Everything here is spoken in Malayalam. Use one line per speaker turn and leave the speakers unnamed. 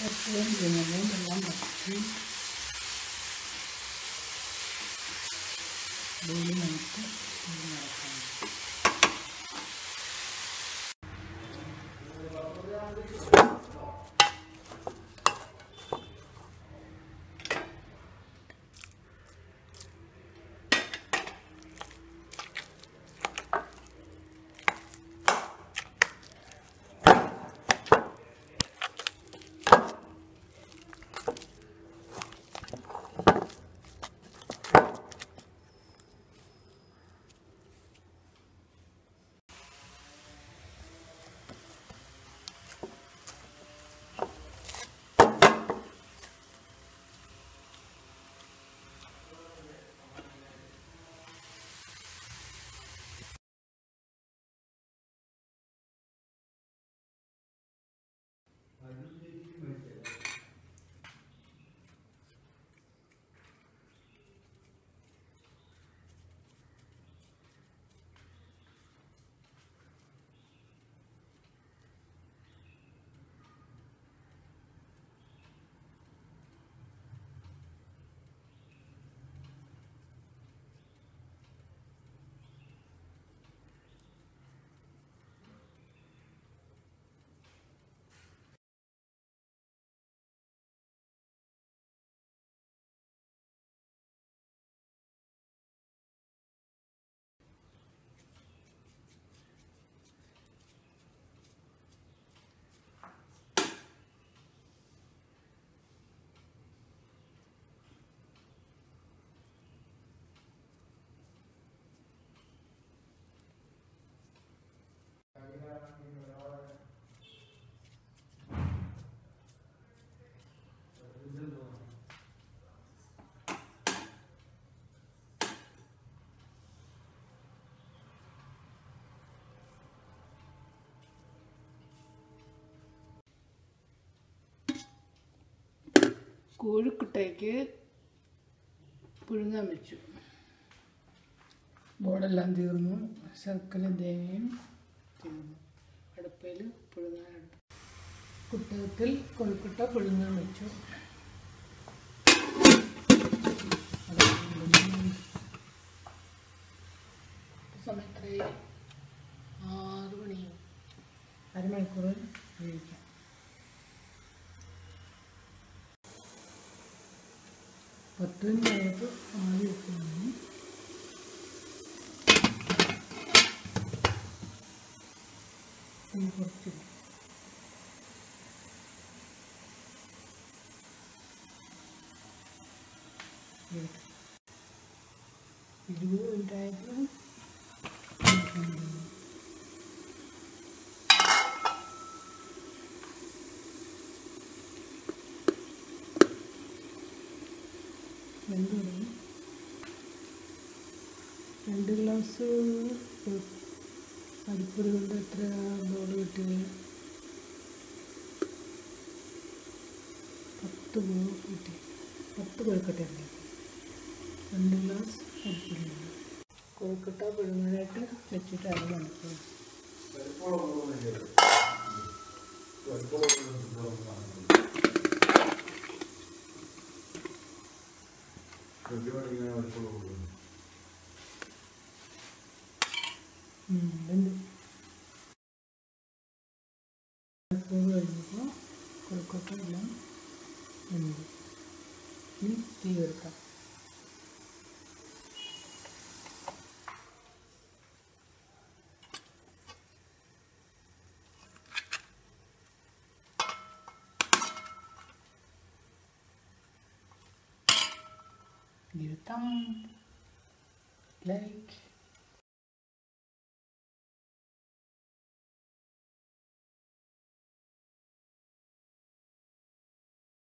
Quatrième de Noël, la Martine. Boleh mantap. കോഴിക്കുട്ടയ്ക്ക് പുഴുങ്ങാൻ വെച്ചു. ബോർഡെല്ലാം തീർന്നു. ശർക്കരയും തേങ്ങയും തീർന്നു അടുപ്പയിൽ പുഴുങ്ങാനുണ്ട് കുട്ടകത്തിൽ കോഴിക്കുട്ട പുഴുങ്ങാൻ വെച്ചു. സമയത്രയും ആറ് മണിയും അരമണിക്കൂർ വേവിക്കാം പത്ത് മിനിറ്റ് ആവി കുറച്ച് ഇരുപത് മിനിറ്റ് ആയപ്പോൾ വെന്ത് തുടങ്ങി രണ്ട് ഗ്ലാസ് അരിപ്പൊടി കൊണ്ട് എത്ര ബോൾ കിട്ടിയത്? പത്ത് ബോൾ കിട്ടി. പത്ത് കൊഴുക്കട്ട രണ്ട് ഗ്ലാസ് അരിപ്പൊടി ഉണ്ട് കൊഴുക്കട്ട പുഴുങ്ങാനായിട്ട് വെച്ചിട്ട് അര മണിക്കൂർ ഉം, വെന്തു മണിക്കൂർ കഴിഞ്ഞപ്പോൾ കൊഴുക്കട്ട എല്ലാം വെന്തു ഇനി തീ എടുക്കാം Newton, lake,